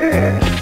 Yeah.